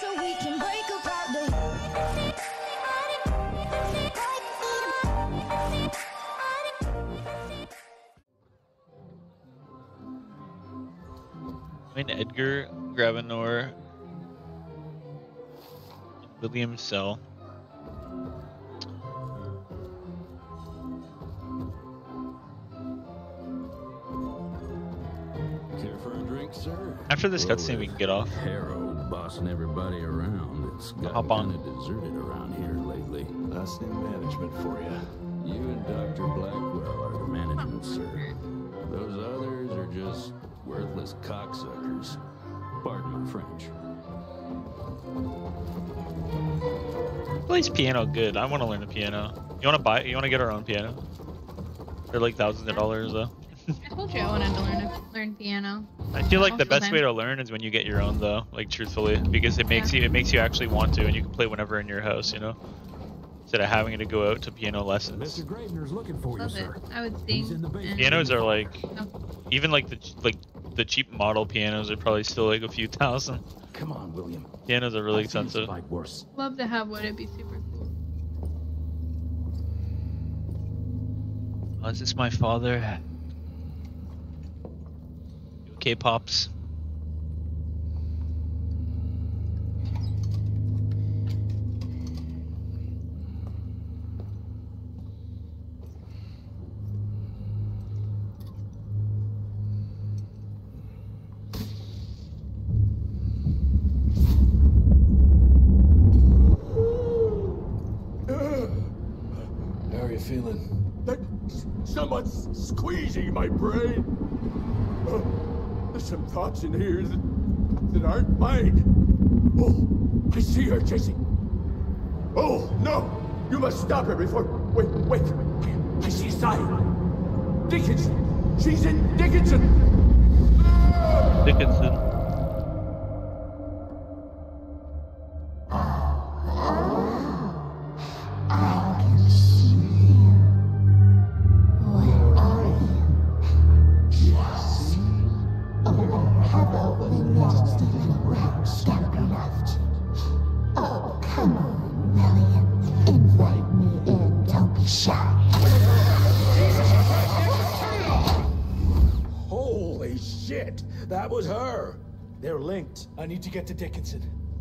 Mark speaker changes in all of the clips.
Speaker 1: so we can break apart the.
Speaker 2: I mean, Edgar, Gravenor, William Cell.
Speaker 3: Care for a drink, sir?
Speaker 2: After this cutscene, we can get off.
Speaker 3: Harrow bossing everybody around. It's got
Speaker 2: on.
Speaker 3: kind of deserted around here lately.
Speaker 4: That's new management for you.
Speaker 3: You and Dr. Blackwell are the management, sir. Those others are just worthless cocksuckers. Pardon my French.
Speaker 2: Plays piano good. I want to learn the piano. You want to buy? You want to get our own piano? They're like thousands of dollars though.
Speaker 5: I told you I wanted to learn learn piano.
Speaker 2: I feel like the best
Speaker 5: then-
Speaker 2: way to learn is when you get your own though, like truthfully, because it makes you it makes you actually want to, and you can play whenever in your house, you know, instead of having to go out to piano lessons.
Speaker 6: Mr. Gravenor's looking for you,
Speaker 5: Love it.
Speaker 6: sir.
Speaker 5: I would
Speaker 6: He's
Speaker 5: sing.
Speaker 6: in the basement.
Speaker 5: and-
Speaker 2: Pianos are like,
Speaker 5: Oh.
Speaker 2: even like the like the cheap model pianos are probably still like a few thousand.
Speaker 6: Come on, William.
Speaker 2: Pianos are really
Speaker 6: I've
Speaker 2: expensive.
Speaker 6: Fight worse.
Speaker 5: Love to have one. It'd be super cool.
Speaker 2: Oh, is this my father? You Okay, pops.
Speaker 4: How are you feeling?
Speaker 7: That someone's squeezing my brain. Thoughts in here that, that aren't mine. Oh, I see her, Jesse. Oh, no! You must stop her before. Wait, wait. I see a sign. Dickinson. She's in Dickinson.
Speaker 2: Dickinson.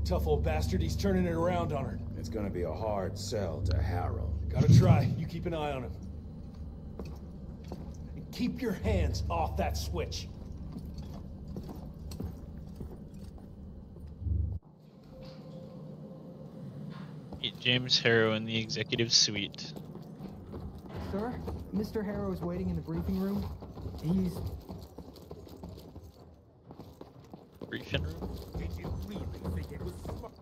Speaker 8: Tough old bastard, he's turning it around on her.
Speaker 7: It's gonna be a hard sell to Harrow.
Speaker 8: Gotta try. You keep an eye on him. And keep your hands off that switch.
Speaker 2: Meet James Harrow in the executive suite.
Speaker 9: Sir, Mr. Harrow is waiting in the briefing room. He's
Speaker 2: Briefing room.
Speaker 7: Did you really think it was smart?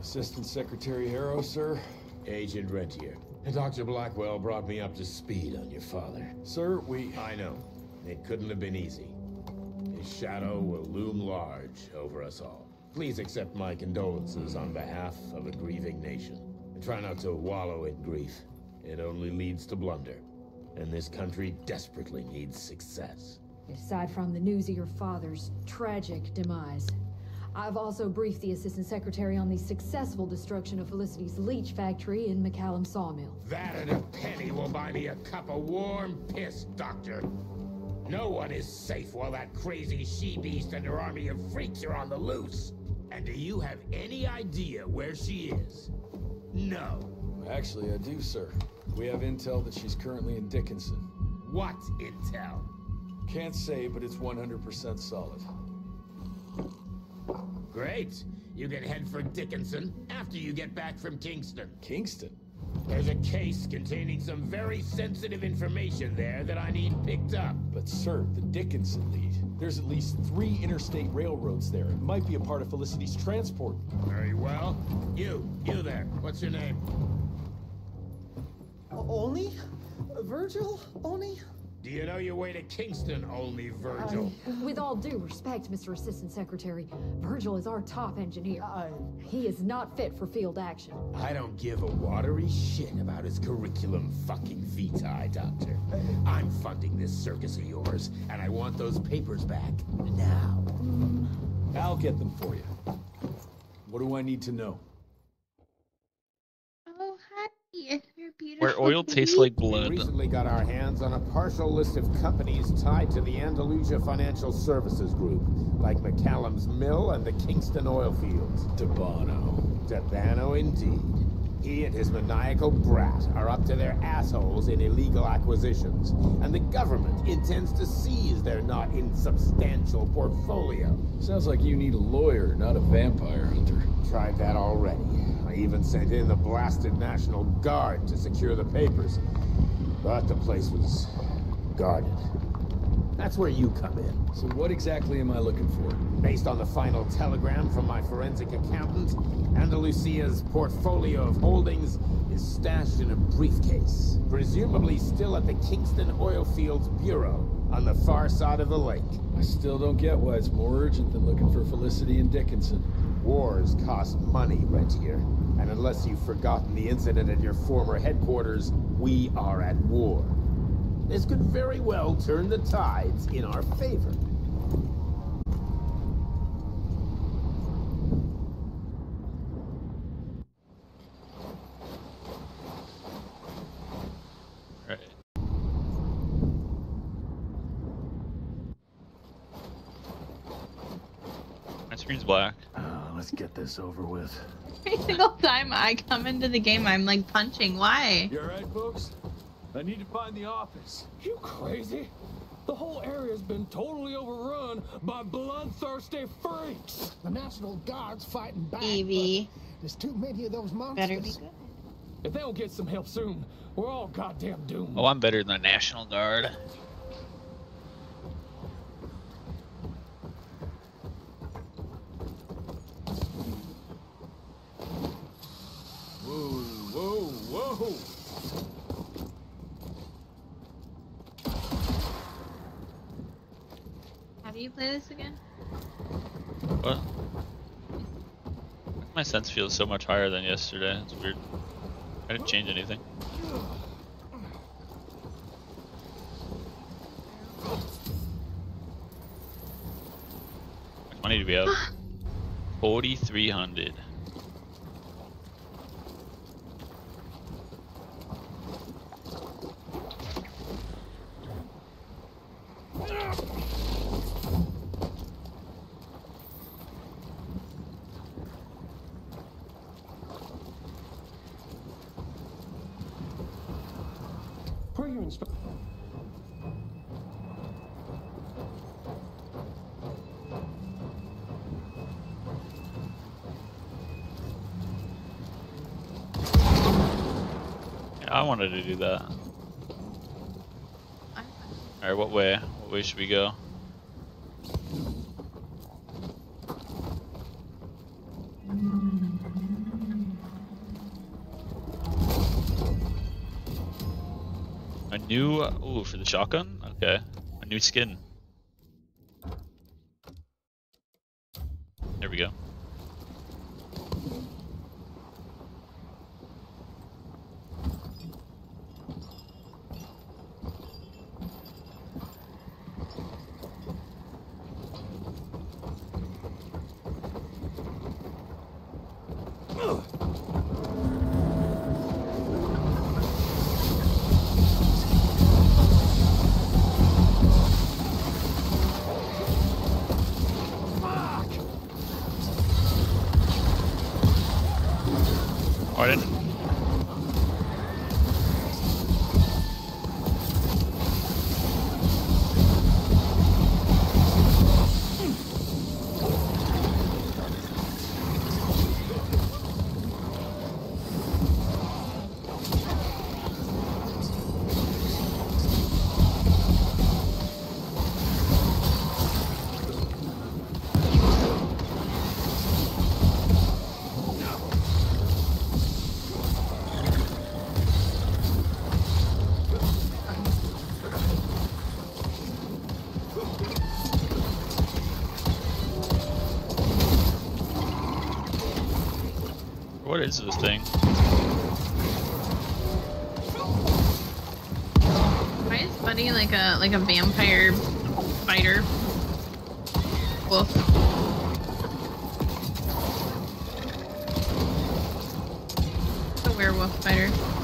Speaker 4: Assistant Secretary Harrow, sir.
Speaker 10: Agent Rentier. Dr. Blackwell brought me up to speed on your father.
Speaker 4: Sir, we.
Speaker 10: I know. It couldn't have been easy. His shadow will loom large over us all. Please accept my condolences on behalf of a grieving nation. And try not to wallow in grief. It only leads to blunder. And this country desperately needs success.
Speaker 11: Aside from the news of your father's tragic demise, I've also briefed the Assistant Secretary on the successful destruction of Felicity's leech factory in McCallum Sawmill.
Speaker 10: That and a penny will buy me a cup of warm piss, Doctor. No one is safe while that crazy she-beast and her army of freaks are on the loose. And do you have any idea where she is? No.
Speaker 4: Actually, I do, sir. We have intel that she's currently in Dickinson.
Speaker 10: What intel?
Speaker 4: Can't say, but it's 100% solid.
Speaker 10: Great. You can head for Dickinson after you get back from Kingston.
Speaker 4: Kingston?
Speaker 10: There's a case containing some very sensitive information there that I need picked up.
Speaker 4: But, sir, the Dickinson lead. There's at least three interstate railroads there. It might be a part of Felicity's transport.
Speaker 10: Very well. You, you there. What's your name?
Speaker 9: Oni? Virgil? Oni?
Speaker 10: Do you know your way to Kingston, only Virgil?
Speaker 11: Uh, with all due respect, Mr. Assistant Secretary, Virgil is our top engineer. Uh, he is not fit for field action.
Speaker 10: I don't give a watery shit about his curriculum fucking vitae, Doctor. I'm funding this circus of yours, and I want those papers back now.
Speaker 4: I'll get them for you. What do I need to know?
Speaker 5: Oh, hi. You're beautiful.
Speaker 2: Where oil tastes like blood.
Speaker 10: We recently got our hands on a partial list of companies tied to the Andalusia Financial Services Group, like McCallum's Mill and the Kingston Oil Fields.
Speaker 4: Debano.
Speaker 10: Debano, indeed. He and his maniacal brat are up to their assholes in illegal acquisitions, and the government intends to seize their not insubstantial portfolio.
Speaker 4: Sounds like you need a lawyer, not a vampire hunter.
Speaker 10: Tried that already. I even sent in the blasted National Guard to secure the papers. But the place was guarded. That's where you come in.
Speaker 4: So what exactly am I looking for?
Speaker 10: Based on the final telegram from my forensic accountant, Andalusia's portfolio of holdings is stashed in a briefcase, presumably still at the Kingston Oil Fields Bureau on the far side of the lake.
Speaker 4: I still don't get why it's more urgent than looking for Felicity and Dickinson.
Speaker 10: Wars cost money, Rentier. And unless you've forgotten the incident at your former headquarters, we are at war. This could very well turn the tides in our favor.
Speaker 2: Right. My screen's black.
Speaker 6: Uh, let's get this over with.
Speaker 5: Every single time I come into the game, I'm like punching. Why?
Speaker 8: You alright, folks? I need to find the office. You crazy? The whole area's been totally overrun by bloodthirsty freaks.
Speaker 6: The National Guard's fighting back.
Speaker 5: Evie.
Speaker 6: There's too many of those monsters.
Speaker 5: Better be good.
Speaker 8: If they don't get some help soon, we're all goddamn doomed.
Speaker 2: Oh, I'm better than the National Guard.
Speaker 8: Whoa, whoa, whoa!
Speaker 5: How do you play this again?
Speaker 2: What? My sense feels so much higher than yesterday. It's weird. I didn't change anything. How much money do we have? 4,300.
Speaker 8: Per your inspe-
Speaker 2: Yeah, I wanted to do that. Alright, what way? What way should we go? A new, ooh, for the shotgun? Okay. A new skin. There we go. Is this thing?
Speaker 5: Why is Buddy like a like a vampire fighter? Wolf. A werewolf fighter.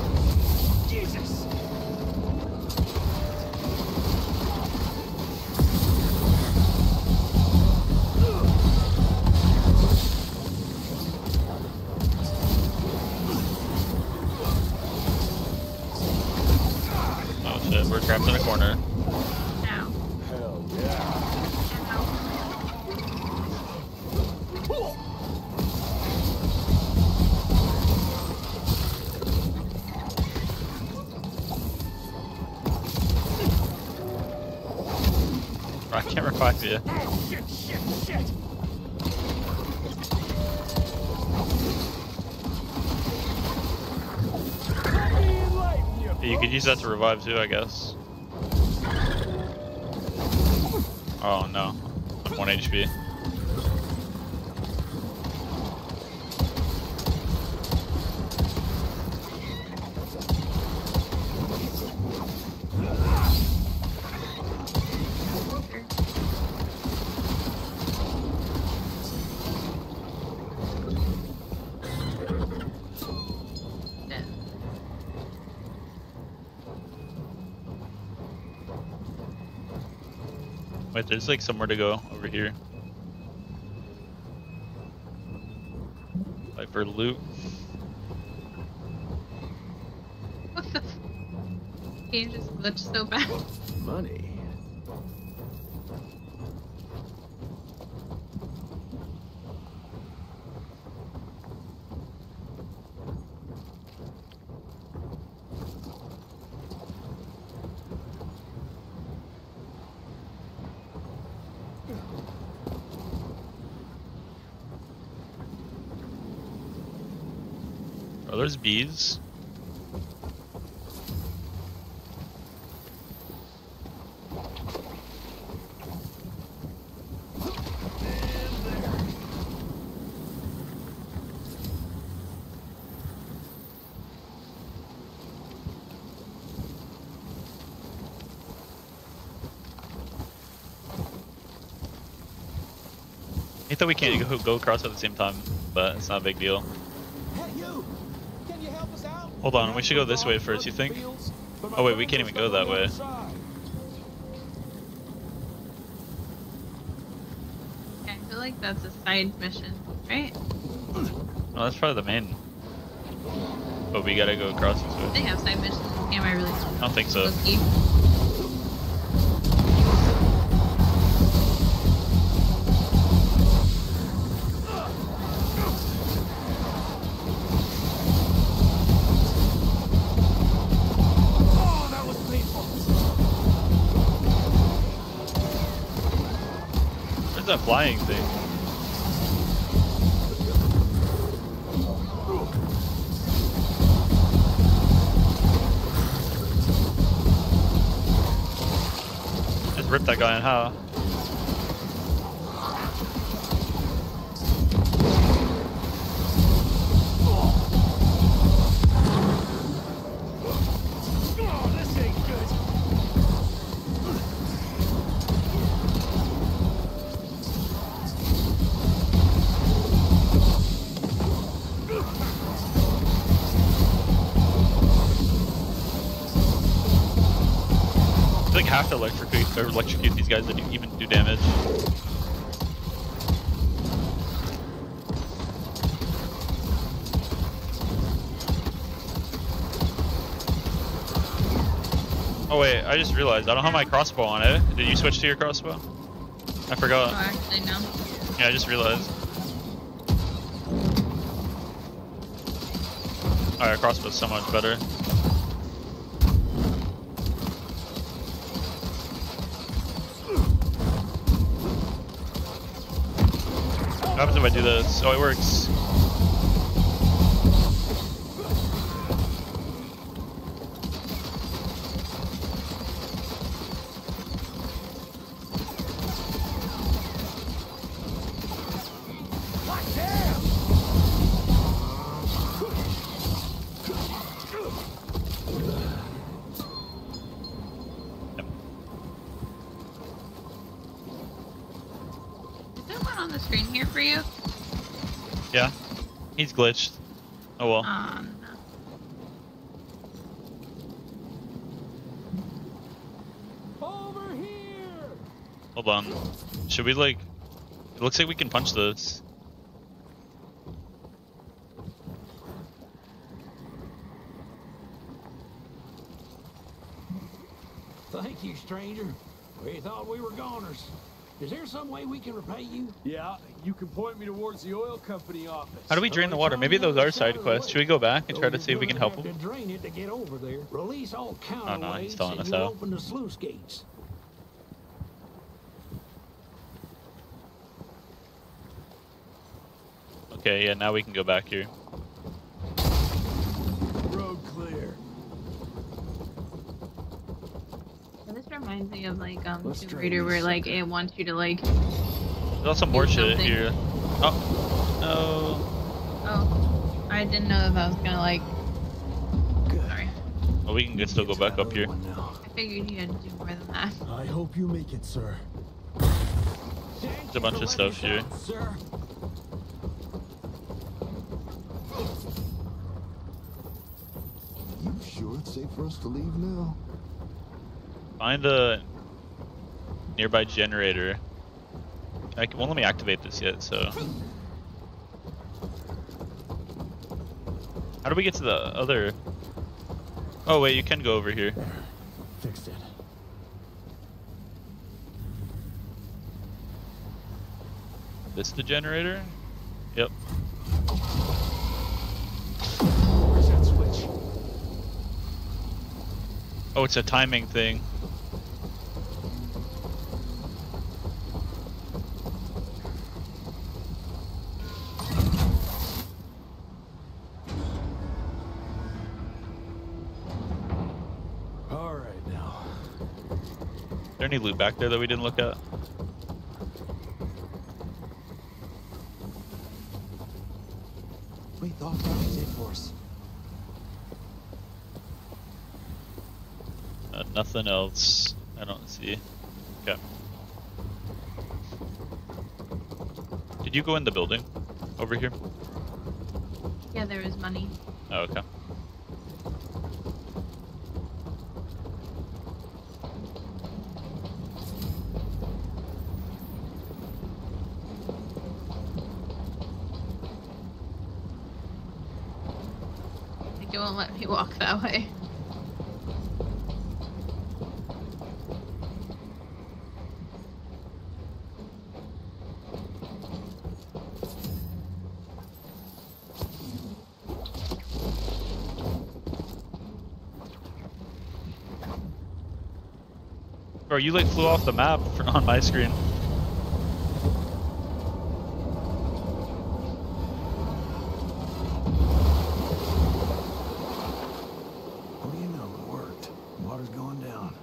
Speaker 2: Corner. I can't revive you.
Speaker 8: Shit, shit, shit! You
Speaker 2: could use that to revive too, I guess. Oh no. I'm 1 HP.
Speaker 5: Dead.
Speaker 2: Wait, there's like somewhere to go over here. Like for loot.
Speaker 5: What the? F- Game just glitched so bad.
Speaker 6: Money.
Speaker 2: Those bees? I thought we can't go across at the same time, but it's not a big deal.
Speaker 8: Hey, you! Can you help us out?
Speaker 2: Hold on, we should go this way first, you think? Oh wait, we can't even go that way.
Speaker 5: Okay, I feel like that's a side mission, right?
Speaker 2: No, that's probably the main. But we gotta go across this way.
Speaker 5: They have side missions. Am I really?
Speaker 2: I don't think so. Flying thing? Just rip that guy in half. Have to electrocute electrocute these guys that do- even do damage. Oh wait, I just realized I don't have my crossbow on it. Did you switch to your crossbow? I
Speaker 5: Oh,
Speaker 2: forgot.
Speaker 5: actually, no.
Speaker 2: Yeah, I just realized. Alright, crossbow's so much better. Happens if I do this? Oh, it works. Glitched. Oh well.
Speaker 5: Um,
Speaker 8: Over here!
Speaker 2: Hold on. Should we like? It looks like we can punch this.
Speaker 8: Thank you, stranger. We thought we were goners. Is there some way we can repay you?
Speaker 4: Yeah, you can point me towards the oil company office.
Speaker 2: How do we drain the water? Maybe those are side quests. Should we go back and try to see if we can help them?
Speaker 8: to drain it to get over there. Release all
Speaker 2: Oh, no, he's
Speaker 8: counterweights
Speaker 2: telling
Speaker 8: and
Speaker 2: us
Speaker 8: you'll open the sluice gates.
Speaker 2: Okay, yeah, now we can go back here.
Speaker 5: Me of like um
Speaker 4: Let's
Speaker 5: Tomb Raider where like it wants you to like
Speaker 2: There's also more shit
Speaker 5: something.
Speaker 2: here. Oh, no.
Speaker 5: oh I didn't know if I was gonna like sorry.
Speaker 2: Well, we can go- still go back up here.
Speaker 5: I figured you had to do more than that.
Speaker 6: I hope you make it, sir.
Speaker 2: There's a bunch of stuff here.
Speaker 8: Sir.
Speaker 6: You sure it's safe for us to leave now?
Speaker 2: Find a nearby generator. I won't let me activate this yet, so. How do we get to the other? Oh wait, you can go over here.
Speaker 6: Fixed it.
Speaker 2: This the generator? Yep.
Speaker 4: Where's that switch?
Speaker 2: Oh, it's a timing thing.
Speaker 4: All right now.
Speaker 2: Is there any loot back there that we didn't look at?
Speaker 6: We thought that was it for us.
Speaker 2: Uh, nothing else. I don't see. Okay. Did you go in the building over here?
Speaker 5: Yeah, there is money.
Speaker 2: Oh, okay.
Speaker 5: Me walk that way.
Speaker 2: Bro, you like flew off the map on my screen.
Speaker 6: What do you know? It worked. Water's going down.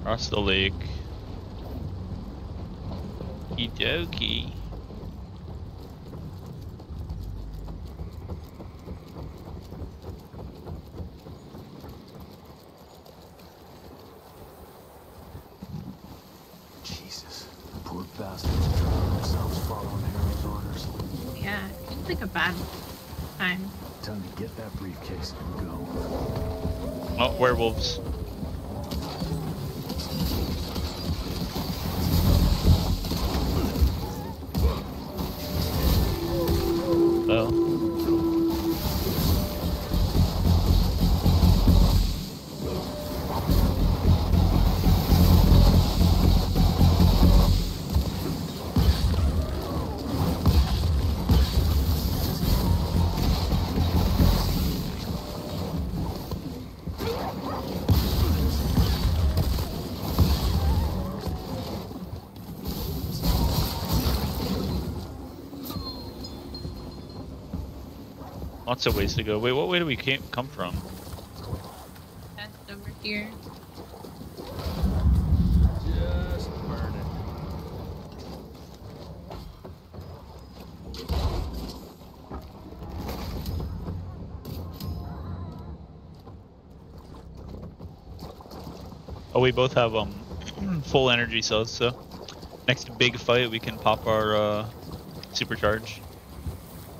Speaker 2: Across the lake. Okie
Speaker 6: Jesus. Poor bastards drowning themselves following Harrow's orders.
Speaker 5: Yeah, it seems like a bad time.
Speaker 6: Time to get that briefcase and go.
Speaker 2: Oh, werewolves. Lots of ways to go. Wait, what way do we came, come from?
Speaker 5: That's over here.
Speaker 4: Just burn it.
Speaker 2: Oh, we both have um full energy cells, so next big fight we can pop our uh, supercharge.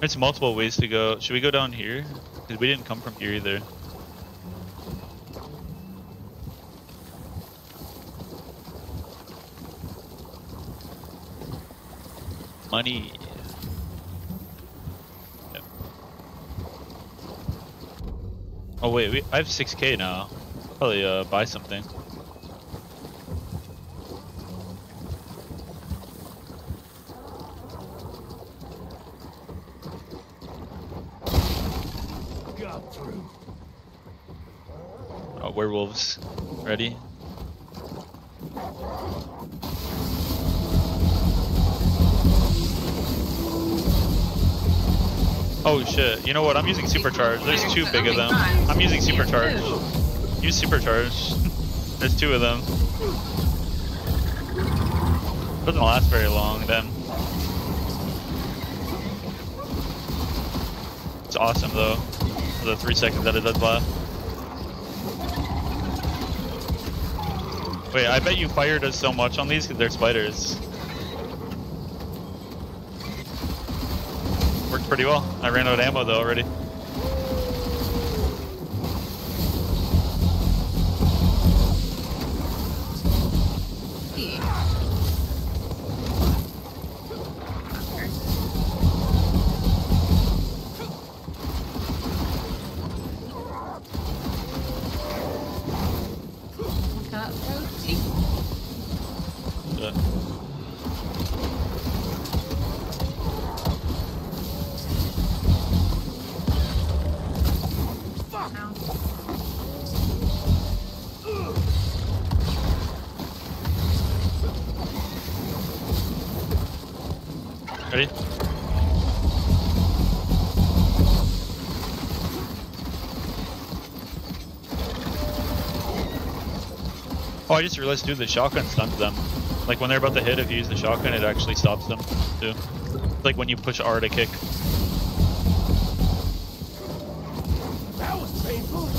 Speaker 2: There's multiple ways to go. Should we go down here? Because we didn't come from here either. Money. Yep. Oh wait, we, I have 6k now. Probably uh, buy something.
Speaker 8: Got through.
Speaker 2: Oh, werewolves. Ready? Oh shit, you know what? I'm using supercharge. There's two big of them. I'm using supercharge. Use supercharge. There's two of them. Doesn't last very long then. It's awesome though. The three seconds that it does last. Wait, I bet you fire does so much on these because they're spiders. Worked pretty well. I ran out of ammo though already. Oh, I just realized, dude, the shotgun stuns them. Like when they're about to hit, if you use the shotgun, it actually stops them too. Like when you push R to kick.
Speaker 8: That was painful.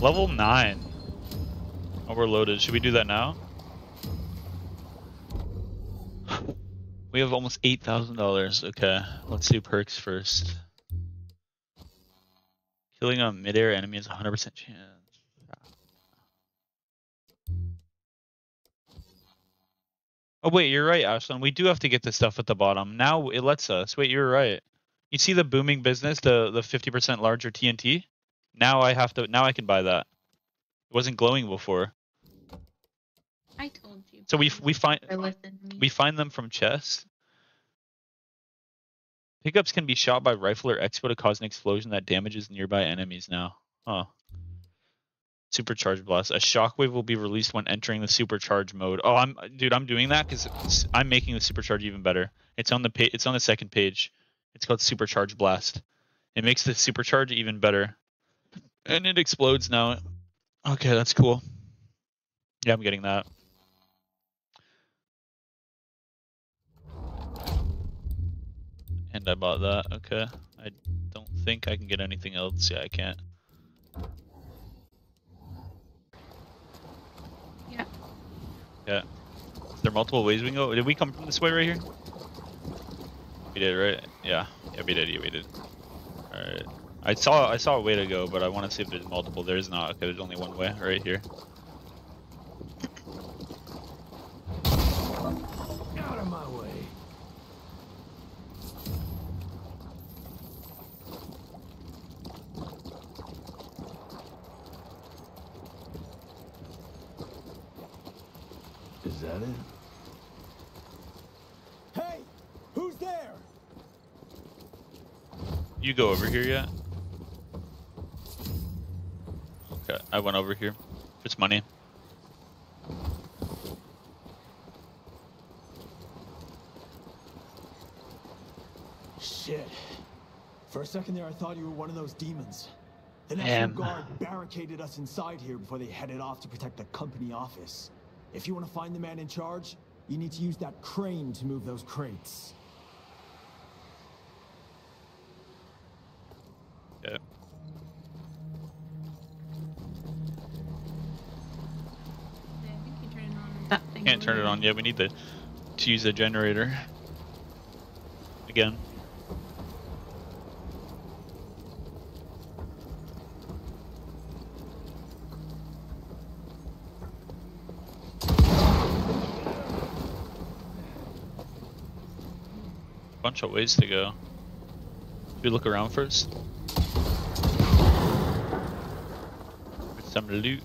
Speaker 2: Level 9. Overloaded. Should we do that now? We have almost $8,000. Okay, let's do perks first. Killing a midair enemy is 100% chance. Oh wait, you're right, Ashlyn. We do have to get the stuff at the bottom. Now it lets us. Wait, you're right. You see the booming business, the the 50% larger TNT? Now I have to. Now I can buy that. It wasn't glowing before.
Speaker 5: I told you.
Speaker 2: So we we find
Speaker 5: Or listen to me.
Speaker 2: we find them from chests. Pickups can be shot by rifle or expo to cause an explosion that damages nearby enemies now. Huh. Supercharge blast. A shockwave will be released when entering the supercharge mode. Oh, I'm dude, I'm doing that because I'm making the supercharge even better. It's on the pa- It's on the second page. It's called supercharge blast. It makes the supercharge even better, and it explodes now. Okay, that's cool. Yeah, I'm getting that. And I bought that. Okay. I don't think I can get anything else. Yeah, I can't.
Speaker 5: Yeah.
Speaker 2: Yeah. Is there multiple ways we can go? Did we come from this way right here? We did, right? Yeah. Yeah, we did. Yeah, we did. Alright. I saw I saw a way to go, but I want to see if there's multiple. There's not. Okay, there's only one way right here.
Speaker 8: Out of my way.
Speaker 6: Is that it?
Speaker 8: Hey, who's there?
Speaker 2: You go over here yet? Okay, I went over here. It's money.
Speaker 8: Shit. For a second there, I thought you were one of those demons. The. National Guard barricaded us inside here before they headed off to protect the company office.
Speaker 4: If you want to find the man in charge, you need to use that crane to move those crates.
Speaker 2: Yeah.
Speaker 5: I think ah. you turn it on.
Speaker 2: Can't turn it on yet. We need the to use the generator. Again. Bunch of ways to go. Should we look around first? Get some loot.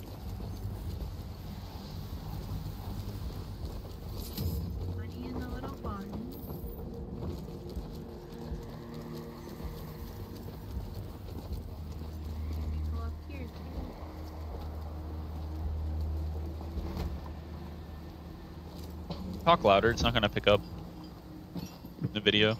Speaker 5: Money in the little barn. Go up here too.
Speaker 2: Talk louder, it's not gonna pick up the video.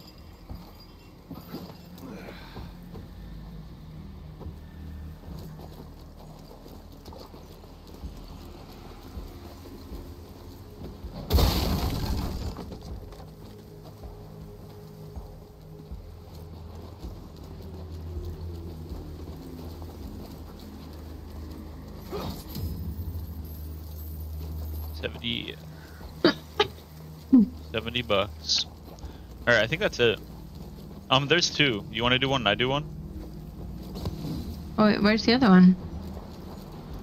Speaker 2: Seventy 70 bucks. Alright, I think that's it. Um, there's two. You want to do one and I do one?
Speaker 5: Oh, wait, where's the other one?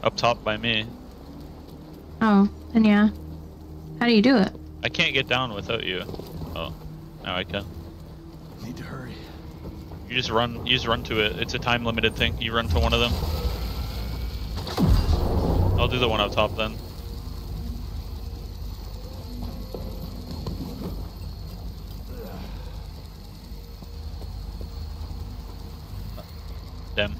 Speaker 2: Up top by me.
Speaker 5: Oh, then yeah. How do you do it?
Speaker 2: I can't get down without you. Oh, now I can.
Speaker 4: Need to hurry.
Speaker 2: You just run, you just run to it. It's a time limited thing. You run to one of them. I'll do the one up top then. Them.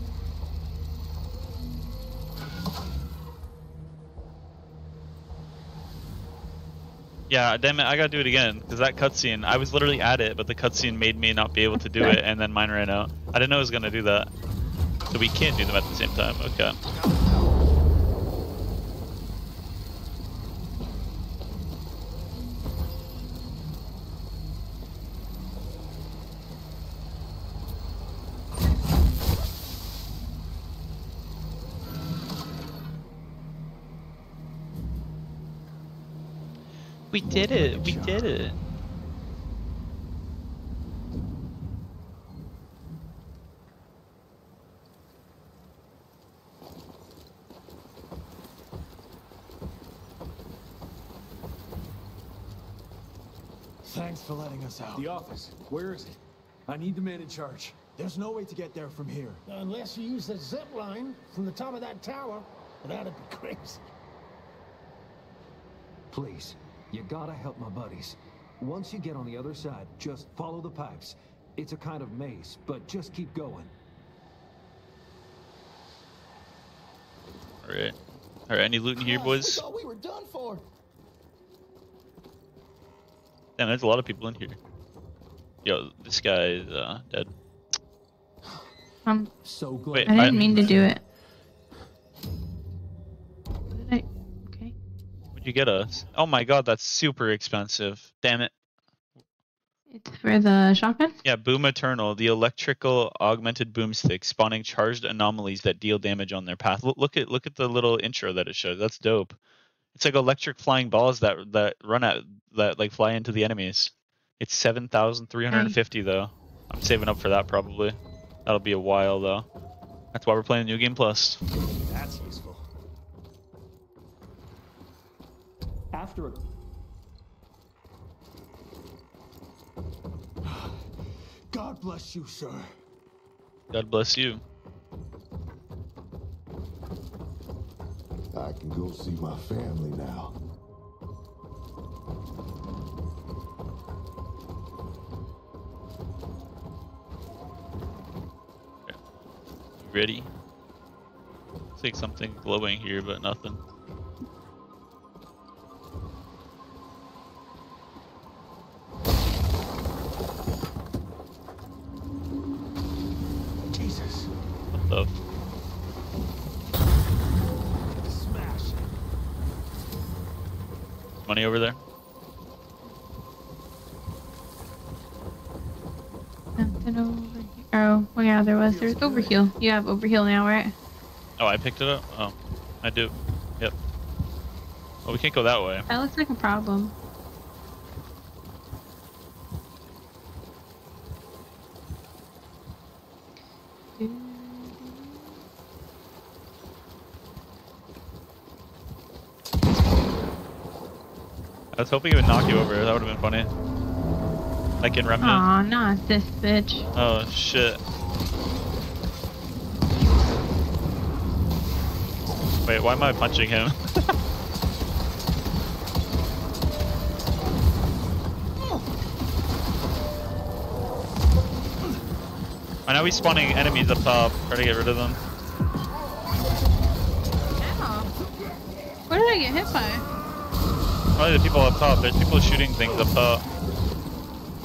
Speaker 2: Yeah, damn it, I gotta do it again, because that cutscene, I was literally at it, but the cutscene made me not be able to do it, and then mine ran out. I didn't know it was gonna do that. So we can't do them at the same time, okay. Did it, we did it.
Speaker 4: Thanks for letting us out.
Speaker 8: The office. Where is it? I need the man in charge.
Speaker 4: There's no way to get there from here.
Speaker 12: Unless you use the zip line from the top of that tower, that'd be crazy.
Speaker 13: Please, you gotta help my buddies. Once you get on the other side, just follow the pipes. It's a kind of maze, but just keep going.
Speaker 2: Alright. Alright, any loot in here,
Speaker 12: We
Speaker 2: boys?
Speaker 12: thought we were done for.
Speaker 2: Damn, there's a lot of people in here. Yo, this guy is uh, dead.
Speaker 5: Um,
Speaker 13: so
Speaker 2: Wait,
Speaker 5: I didn't mean to do it.
Speaker 2: You get us? Oh my god, that's super expensive. Damn it.
Speaker 5: It's for the shotgun?
Speaker 2: Yeah, Boom Eternal, the electrical augmented boomstick, spawning charged anomalies that deal damage on their path. Look, look at look at the little intro that it shows. That's dope. It's like electric flying balls that that run at that like fly into the enemies. It's seven thousand three hundred and fifty though. I'm saving up for that probably. That'll be a while though. That's why we're playing New Game Plus.
Speaker 4: That's useful.
Speaker 9: After it.
Speaker 4: God bless you, sir.
Speaker 2: God bless you.
Speaker 7: I can go see my family now.
Speaker 2: You ready? Like something glowing here, but nothing.
Speaker 5: Yeah, there was. There's overheal. You have overheal now, right?
Speaker 2: Oh, I picked it up? Oh, I do. Yep. Well, we can't go that way.
Speaker 5: That looks like a problem.
Speaker 2: I was hoping it would knock you over. That would have been funny. Like in Remnant.
Speaker 5: Aw, not this bitch.
Speaker 2: Oh shit. Wait, why am I punching him? I know he's spawning enemies up top. Try to get rid of them.
Speaker 5: Ow. What did I get hit by?
Speaker 2: Probably the people up top. There's people shooting things up top.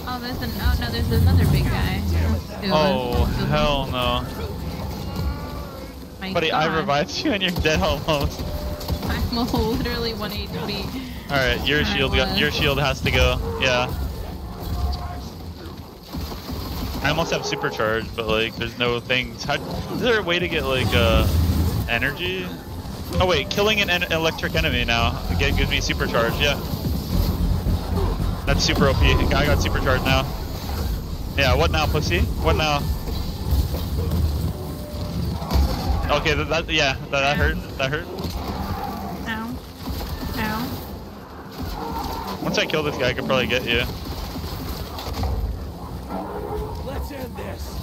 Speaker 5: Oh, there's an. Oh no, there's another big guy.
Speaker 2: Oh, hell no.
Speaker 5: My
Speaker 2: Buddy, I
Speaker 5: God.
Speaker 2: revived you and you're dead almost.
Speaker 5: I'm literally 1 HP.
Speaker 2: Alright, your shield got, your shield has to go. Yeah. I almost have supercharge, but like there's no things. How is there a way to get like uh energy? Oh wait, killing an en electric enemy now get, gives me supercharge, yeah. That's super OP. I got supercharge now. Yeah, what now, pussy? What now? Okay, that, that yeah, that, that hurt. That hurt.
Speaker 5: Ow. Ow.
Speaker 2: Once I kill this guy, I could probably get you.
Speaker 4: Let's end this.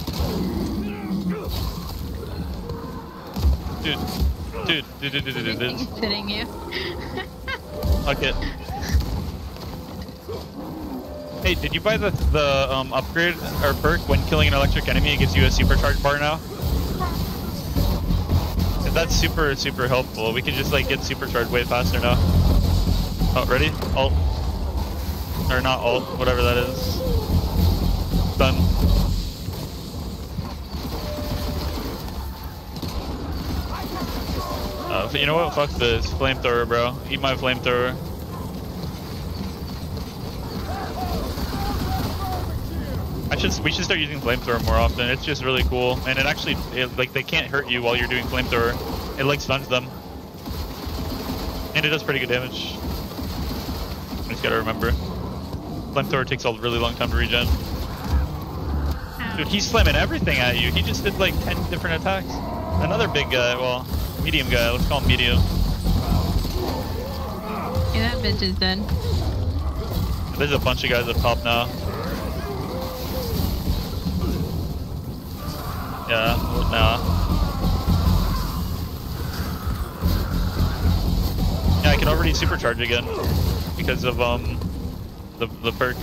Speaker 2: Dude, dude, dude, dude, dude, dude, dude.
Speaker 5: He's hitting you.
Speaker 2: Fuck it. Hey, did you buy the the um, upgrade or perk when killing an electric enemy? It gives you a supercharge bar now. That's super super helpful. We can just like get supercharged way faster now. Oh, ready? Alt or not alt, whatever that is. Done. Uh, you know what? Fuck this flamethrower, bro. Eat my flamethrower. Should. We should start using flamethrower more often. It's just really cool, and it actually, it, like, they can't hurt you while you're doing flamethrower. It like stuns them, and it does pretty good damage. I just gotta remember. Flamethrower takes a really long time to regen. Dude, he's slamming everything at you. He just did like 10 different attacks. Another big guy, well, medium guy. Let's call him medium.
Speaker 5: Yeah, that bitch is dead.
Speaker 2: There's a bunch of guys up top now. Yeah, nah. Yeah, I can already supercharge again because of um the the perk.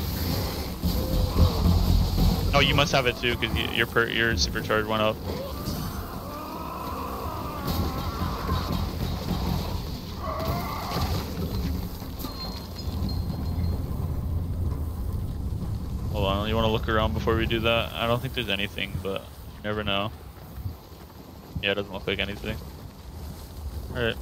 Speaker 2: Oh, you must have it too because you, your per your supercharge went up. Hold on, you want to look around before we do that? I don't think there's anything, but never know. Yeah, it doesn't look like anything. Alright.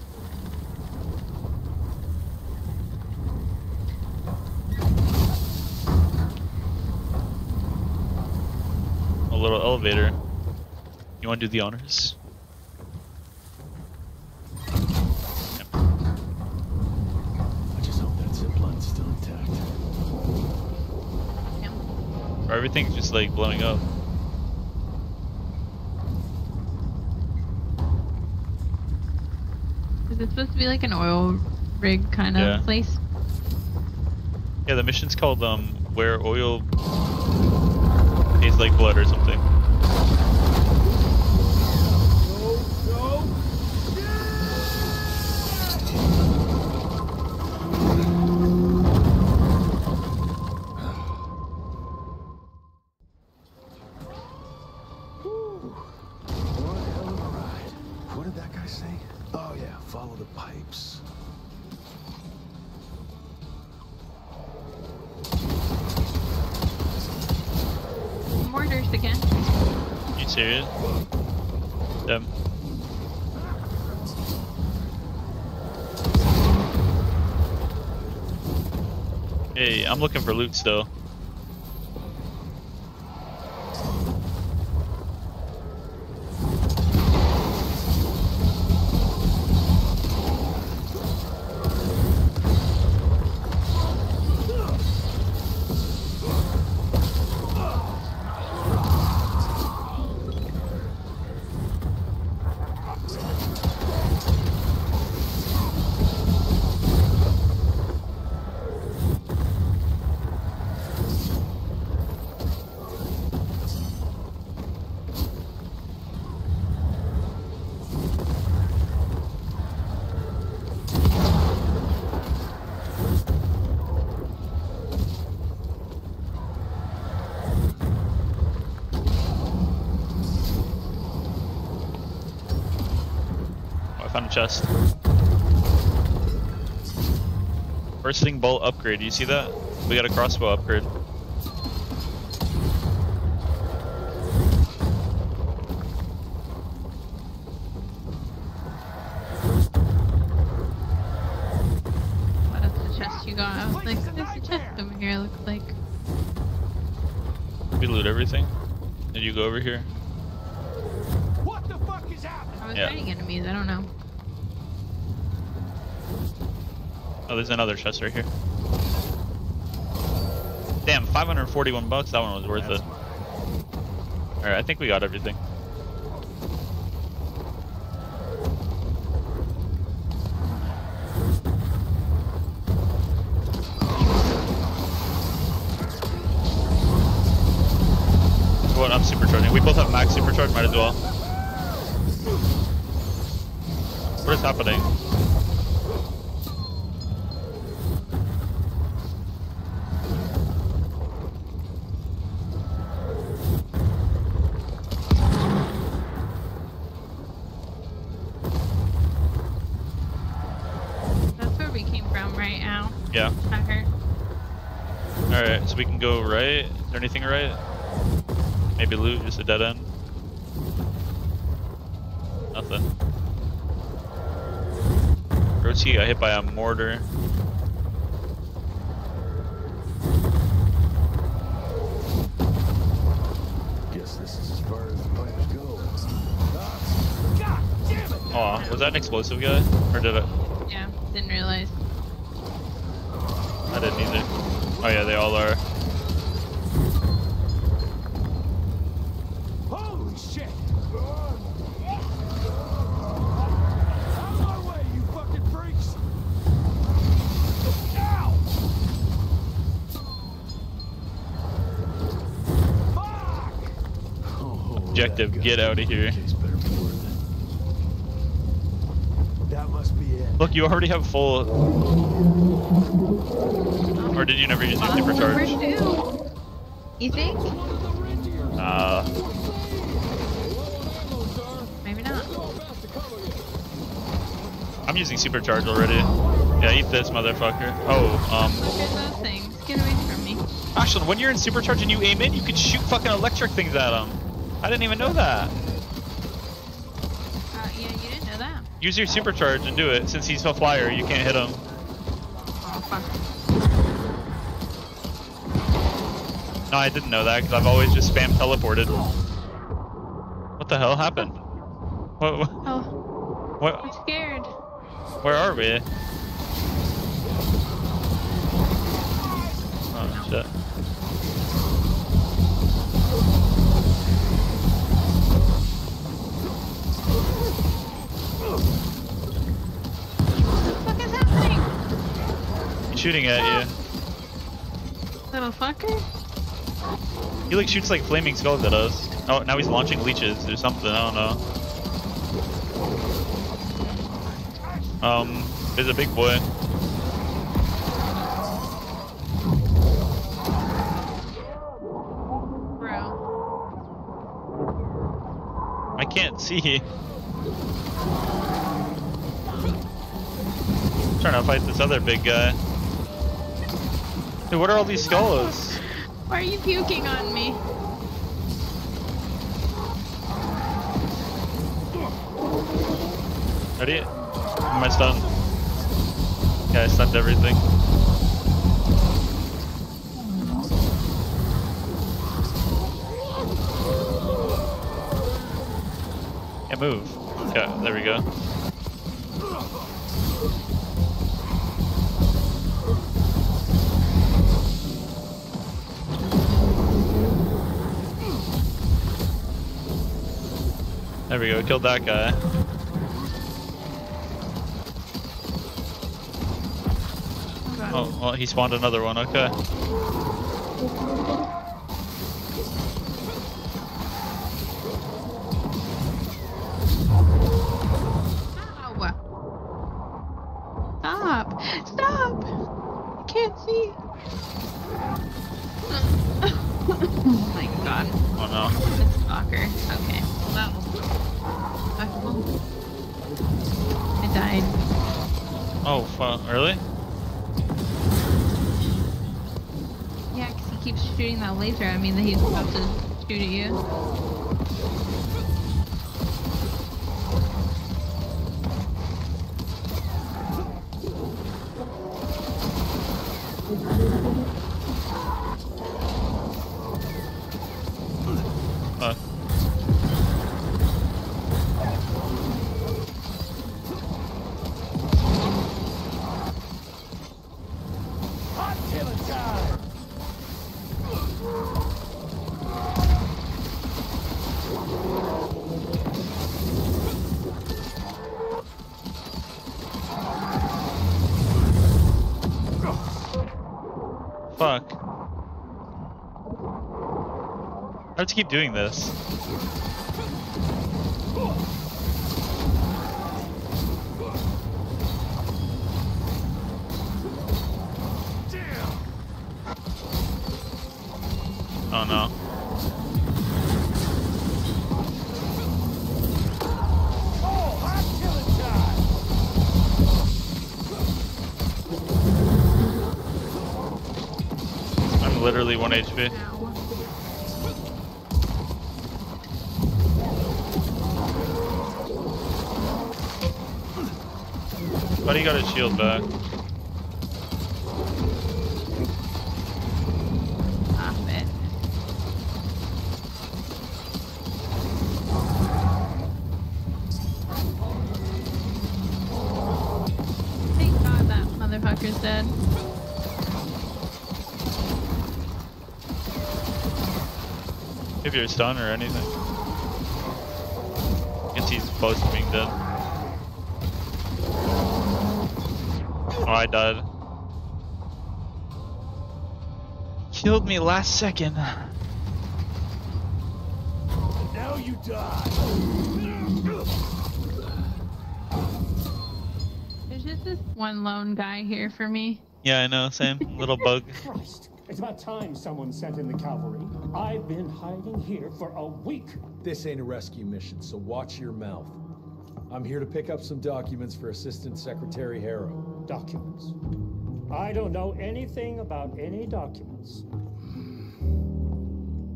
Speaker 2: A little elevator. You want to do the honors?
Speaker 4: I just hope that zip still intact.
Speaker 2: Everything's just like blowing up.
Speaker 5: Is it supposed to be like an oil rig kind of
Speaker 2: Yeah.
Speaker 5: place?
Speaker 2: Yeah, the mission's called um where oil tastes like blood or something.
Speaker 6: One hell of a ride. What did that guy say? Oh yeah, follow the pipes.
Speaker 5: Mortars again.
Speaker 2: You serious? Them. Hey, I'm looking for loot still. Chest. Bursting bolt upgrade. You see that? We got a crossbow upgrade.
Speaker 5: What is the chest you got? I was like, there's a chest over here. Looks like.
Speaker 2: We loot everything. Did you go over here?
Speaker 12: What the fuck is happening?
Speaker 5: I was
Speaker 2: Yeah.
Speaker 5: fighting enemies. I don't know.
Speaker 2: Oh, there's another chest right here. Damn, 541 bucks. That one was worth it. All right, I think we got everything. What? I'm supercharging. We both have max supercharge. Might as well. What is happening? There right? Maybe loot, just a dead end. Nothing. Rochi got hit by a mortar.
Speaker 6: Guess this is as far as the pipes go.
Speaker 12: God damn it!
Speaker 2: Aw, was that an explosive guy? Or did it?
Speaker 5: Yeah, didn't realize.
Speaker 2: I didn't either. Oh yeah, they all are.
Speaker 12: Holy shit! Out of my way, you fucking freaks! Ow!
Speaker 6: Oh,
Speaker 2: Objective, get out of here.
Speaker 6: case better be worth it. That must be it.
Speaker 2: Look, you already have full. Or did you never use your
Speaker 5: Oh,
Speaker 2: supercharge?
Speaker 5: You think?
Speaker 2: Uh,
Speaker 5: Maybe not.
Speaker 2: I'm using supercharge already. Yeah, eat this, motherfucker. Oh, um,
Speaker 5: Look at those things. Get away from me.
Speaker 2: Ashlyn, when you're in supercharge and you aim in, you can shoot fucking electric things at them. I didn't even know that.
Speaker 5: Uh, yeah, you didn't know that.
Speaker 2: Use your supercharge and do it. Since he's a flyer, you can't hit him.
Speaker 5: Oh, fuck.
Speaker 2: No, I didn't know that because I've always just spam teleported. What the hell happened? What? What?
Speaker 5: Oh,
Speaker 2: what
Speaker 5: I'm scared.
Speaker 2: where are we? Oh shit. Shooting at you.
Speaker 5: Little fucker?
Speaker 2: He like shoots like flaming skulls at us. Oh, now he's launching leeches or something. I don't know. Um, there's a big boy.
Speaker 5: Bro.
Speaker 2: I can't see. trying to fight this other big guy. Dude, what are all these skulls?
Speaker 5: Why are you puking on me?
Speaker 2: Ready? Am I stunned? Yeah, I stunned everything. Can't move. Okay, there we go. We go, killed that guy. Oh, well, he spawned another one, okay.
Speaker 5: Ow. Stop! Stop! I can't see. oh my god.
Speaker 2: Oh no.
Speaker 5: The stalker. Okay. Well, that was respectable. I died.
Speaker 2: Oh, fuck, really?
Speaker 5: Yeah, because he keeps shooting that laser I mean, that he's about to shoot at you.
Speaker 2: To keep doing this. Oh no. I'm literally 1 HP. But he got his shield back.
Speaker 5: Ah, Stop it. Thank God that motherfucker's dead.
Speaker 2: If you're stunned or anything. Guess he's close to being dead. I died. Killed me last second.
Speaker 12: Now you die!
Speaker 5: There's just this one lone guy here for me.
Speaker 2: Yeah, I know, same. Little bug.
Speaker 14: Christ, it's about time someone sent in the cavalry. I've been hiding here for a week.
Speaker 4: This ain't a rescue mission, so watch your mouth. I'm here to pick up some documents for Assistant Secretary Harrow.
Speaker 14: Documents. I don't know anything about any documents.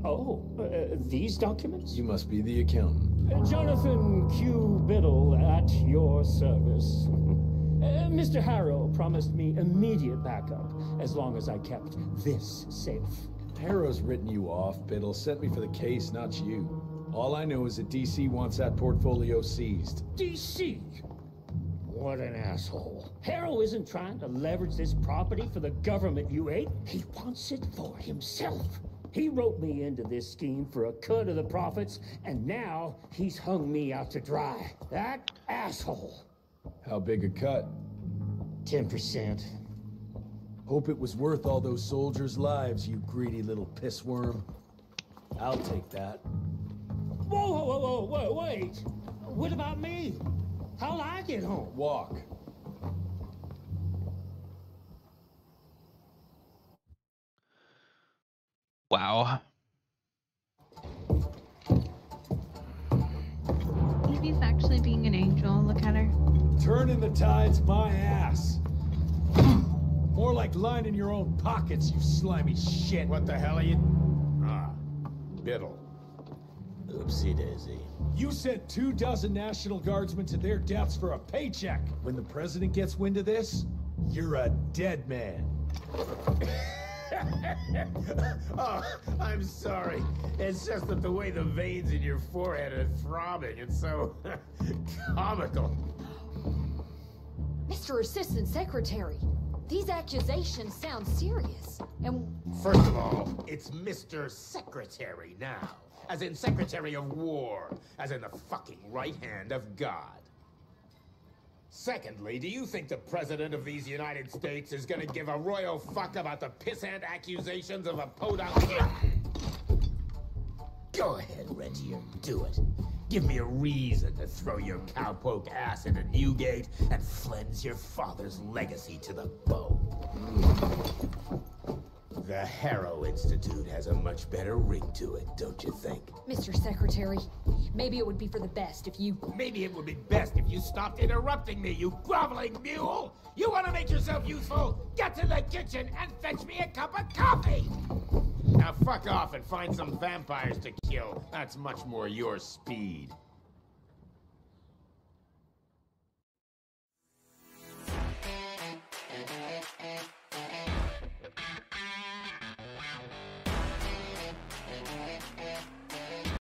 Speaker 14: Oh, uh, these documents?
Speaker 4: You must be the accountant.
Speaker 14: Uh, Jonathan Q. Biddle at your service. Uh, Mr. Harrow promised me immediate backup as long as I kept this safe.
Speaker 4: Harrow's written you off, Biddle. Sent me for the case, not you. All I know is that DC wants that portfolio seized.
Speaker 14: DC? What an asshole. Harrow isn't trying to leverage this property for the government you ate. He wants it for himself. He wrote me into this scheme for a cut of the profits, and now he's hung me out to dry. That asshole.
Speaker 4: How big a cut?
Speaker 14: 10%.
Speaker 4: Hope it was worth all those soldiers' lives, you greedy little pissworm. I'll take that.
Speaker 14: Whoa, whoa, whoa, whoa, whoa, wait. What about me? How'll I get home?
Speaker 4: Walk.
Speaker 2: Wow.
Speaker 5: Evie's actually being an angel. Look at her.
Speaker 4: Turning the tide's my ass. More like lining your own pockets, you slimy shit.
Speaker 10: What the hell are you? Ah, Biddle. Oopsie daisy.
Speaker 4: You sent two dozen National Guardsmen to their deaths for a paycheck. When the president gets wind of this, you're a dead man.
Speaker 10: oh, I'm sorry. It's just that the way the veins in your forehead are throbbing, it's so comical.
Speaker 11: Mr. Assistant Secretary, these accusations sound serious. And
Speaker 10: First of all, it's Mr. Secretary now. As in Secretary of War. As in the fucking right hand of God. Secondly, do you think the President of these United States is gonna give a royal fuck about the pissant accusations of a podunk? Go ahead, Rentier, do it. Give me a reason to throw your cowpoke ass into Newgate and cleanse your father's legacy to the bone. The Harrow Institute has a much better ring to it, don't you think?
Speaker 11: Mr. Secretary, maybe it would be for the best if you.
Speaker 10: Maybe it would be best if you stopped interrupting me, you groveling mule! You want to make yourself useful? Get to the kitchen and fetch me a cup of coffee! Now fuck off and find some vampires to kill. That's much more your speed.